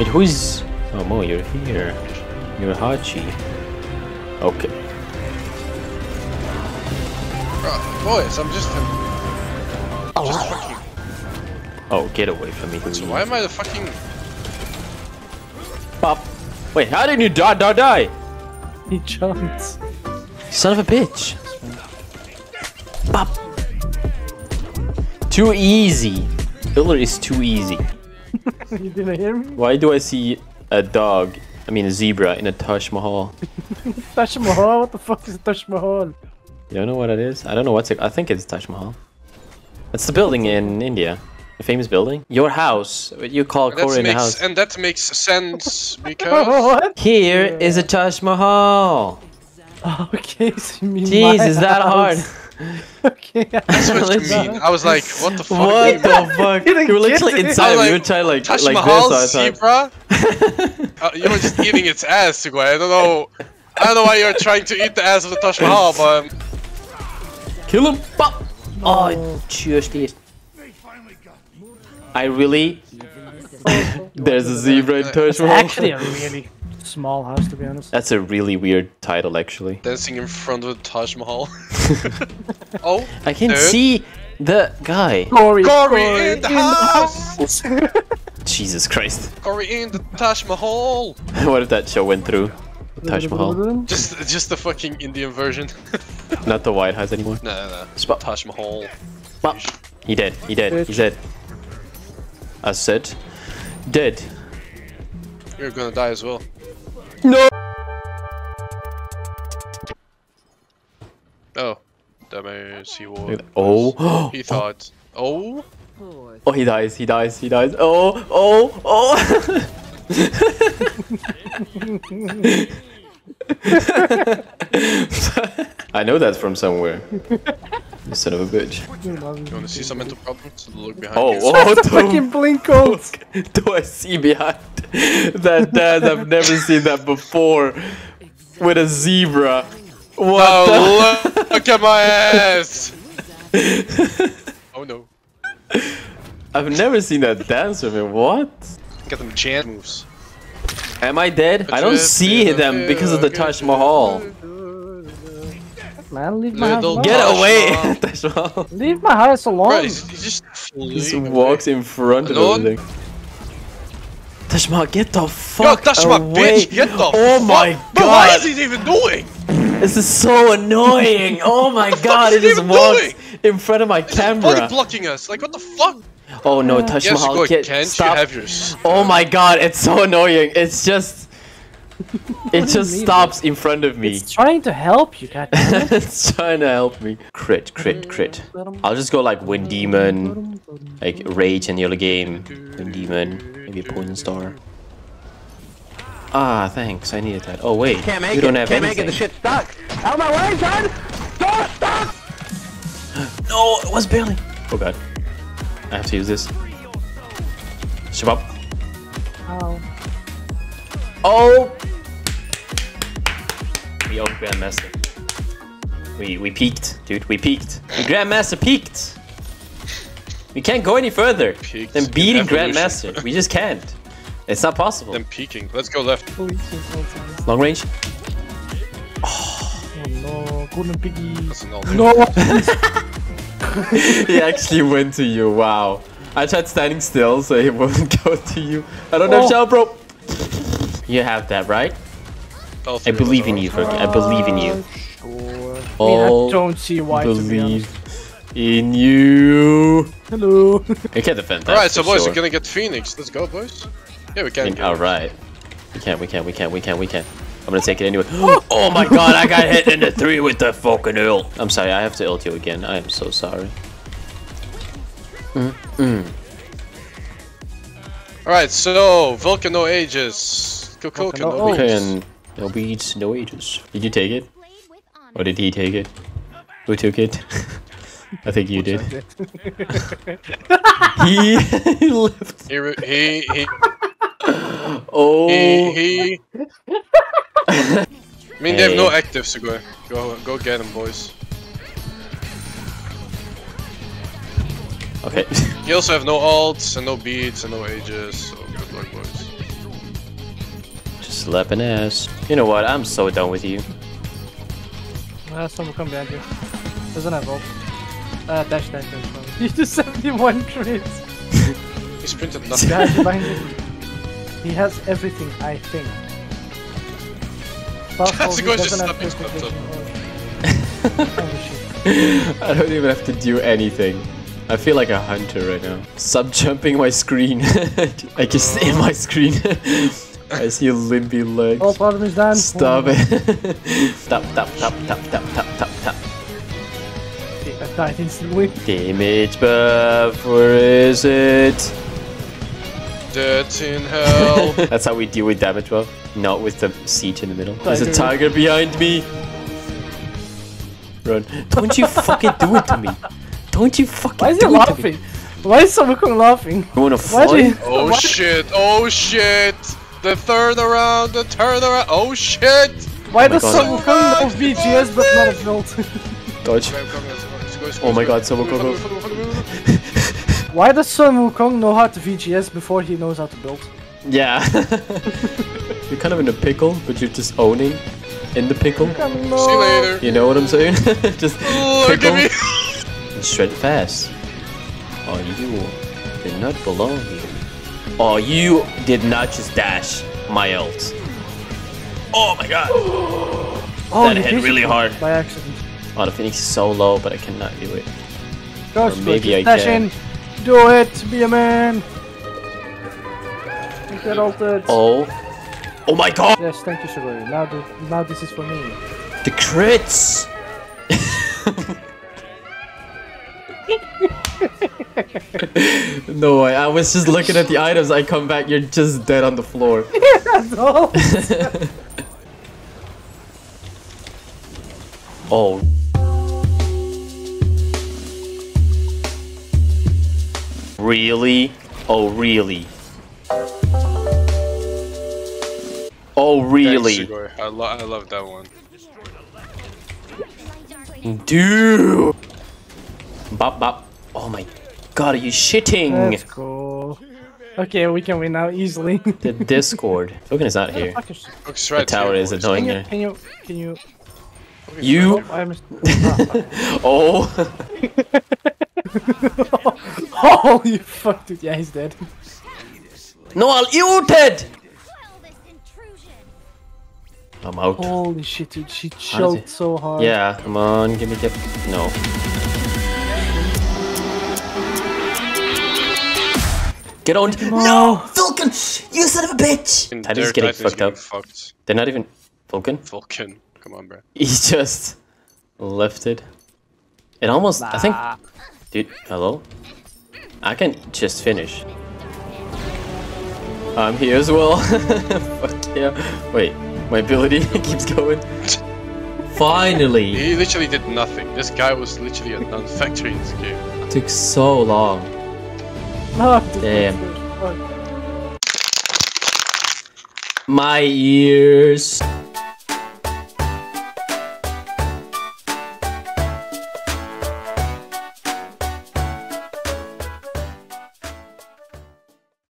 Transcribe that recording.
Wait, who's... Oh, Mo, you're here. You're Hachi. Okay. Uh, boys, I'm just. I'm just fucking. Oh, get away from me. So why am I the fucking? Pop. Wait, how did you die? Die? Die? He jumped. Son of a bitch. Pop. Too easy. Filler is too easy. you didn't hear me? Why do I see a dog? I mean, a zebra in a Taj Mahal. Taj Mahal? What the fuck is Taj Mahal? You don't know what it is? I don't know what's it. I think it's Taj Mahal. It's the building in India. The famous building. Your house. What you call That Korean makes house. and that makes sense because what? Here is a Taj Mahal. Okay, so you mean Jeez, my is that hard? House. Okay. that's what you mean. I was like, what the fuck? What the fuck? You were get literally inside I of was me. You were like, trying like, Taj like Mahal this. I thought. zebra. uh, you were just eating its ass, Sugoi. I don't know. I don't know why you're trying to eat the ass of the Taj Mahal, but Kill him! Pop! Oh, cheers, please. I really. There's a zebra in Taj Mahal. actually a really small house, to be honest. That's a really weird title, actually. dancing in front of the Taj Mahal. oh, I can dude. see the guy. Corey, Corey in the house. Jesus Christ. Corey in the Taj Mahal. what if that show went through? Taj Mahal. Just, just the fucking Indian version. Not the White House anymore. no, no, no. Spot. Taj Mahal. Pop. He dead. He dead. He dead. I said, dead. You're gonna die as well. No. Oh, damn it, he was. Oh. He thought. Oh, Oh, he dies. He dies. He dies. Oh. Oh. Oh. I know that from somewhere. You son of a bitch. you wanna see some mental problems? Look behind Oh, you. oh, what Fucking the blink codes. do I see behind that dance? I've never seen that before. With a zebra. What Oh, look, look at my ass! oh no. I've never seen that dance with him. What? Got them chant moves. Am I dead? I don't see them because of the Taj Mahal. Man, leave my house alone. Get away! Taj Mahal. Leave my house alone. Bro, he's, he's just Just walks away. in front of Alone? everything. Taj Mahal, get the Yo, fuck touch my away! bitch! Get the Oh fuck- my Bro, what god! is he even doing? This is so annoying! Oh my god! It he just walks doing? in front of my Body camera. blocking us. Like, what the fuck? Oh no, Taj Yes, Mahal, get can't stop! you have yours? Oh my god! It's so annoying. It's just. It just mean, stops in front of me. It's trying to help you, goddammit. it's trying to help me. Crit, crit, crit. I'll just go like Wind Demon, like Rage in the other game. Wind Demon, maybe a Poison Star. Ah, thanks. I needed that. Oh wait, Can't make you it. don't have Can't anything. make it. The shit's stuck. Out of my way, son! Door stuck! No, it was barely. Oh god, I have to use this. Shabab. Oh. Oh. We Grandmaster. We we peaked, dude. We peaked. The Grandmaster peaked. We can't go any further Peaked than beating. Grandmaster. We just can't. It's not possible. Them peeking. Let's go left. Long range. Oh no, Golden Piggy. That's an alt. No! he actually went to you. Wow. I tried standing still so he wouldn't go to you. I don't have Oh. shell, bro. You have that, right? All I believe in you, Fergie. I believe in you. Sure. I I don't see why, to believe in you. Hello. You can't defend that. Alright, so for boys, sure. we're gonna get Phoenix. Let's go, boys. Yeah, we can. All right. We can, we can, we can, we can, we can. I'm gonna take it anyway. Oh my god, I got hit in the three with the fucking ult. I'm sorry, I have to ult you again. I am so sorry. Mm-hmm. Alright, so Vulcan no aegis. Kukulkan Vulcan no no aegis. And no beads, no aegis. Did you take it? Or did he take it? Who took it? I think you did. he, he left. He, he, he, Oh. he, he. I mean, they have no Hey. actives to go. Go, go get them, boys. Okay. You also have no alts and no beads and no aegis. So good luck, boys. Slapping ass. You know what? I'm so done with you. Uh, someone come behind you. Doesn't have ult. Uh, dash, dash, dash. dash. He just 71 crits. He sprinted nothing. Behind behind you. He has everything, I think. Fast That's going he to doesn't have snap his perfect laptop. vision. Holy shit. I don't even have to do anything. I feel like a hunter right now. Stop jumping my screen. I can see my screen. I see your limpy legs. All problem is done. Stop it. tap, tap, tap, tap, tap, tap, tap, tap. I died instantly. Damage buff, where is it? Dead in hell. That's how we deal with damage buff, not with the siege in the middle. There's a Tiger. tiger behind me. Run. Don't you fucking do it to me. Don't you fucking Why is he do it to me. laughing? Why is Sun Wukong laughing? You wanna Why do fight? you- oh why- shit, oh shit. The third around, the turn around. Oh shit. Why oh my does God. Sun Wukong know VGS but not a build? Dodge. Oh my god, someone go, go. Why does Sun Wukong know how to VGS before he knows how to build? Yeah. you're kind of in a pickle, but you're just owning in the pickle. No. See you later. You know what I'm saying? just Look pickle at me. and shred fast. Oh, you did not belong here. Oh, you did not just dash my ult. Oh my god. Oh, that hit really hard. By accident. Oh, the Phoenix is so low, but I cannot do it. Go, Or maybe I dash can. in. Do it. Be a man. You get ulted. Oh. Oh my god! Yes, thank you, Shigori. Now, the, now this is for me. The crits! No way, I was just looking at the items, I come back, you're just dead on the floor. no. Oh. Really? Oh, really? Oh, really? Thanks, I, lo I love that one. Dude! Bop, bop. Oh my god, are you shitting? Let's go. Okay, we can win now easily. The Discord. Logan is not here. Fuck The tower here, is boys. annoying Can you, here. can you, can you, You? oh, I missed. Oh! you fucked it. Yeah, he's dead. no, I'll ulted! I'm out. Holy shit, dude. She choked so hard. Yeah, come on, give me give. No. Get on. No! Vulcan! You son of a bitch! And Teddy's their getting Titan's fucked up. fucked. They're not even. Vulcan? Vulcan. Come on, bro. He just lifted. It almost. I think. Dude, hello? I can just finish. I'm here as well. Fuck yeah. Wait, my ability keeps going. Finally! He literally did nothing. This guy was literally a non-factor in this game. It took so long. Damn. My ears.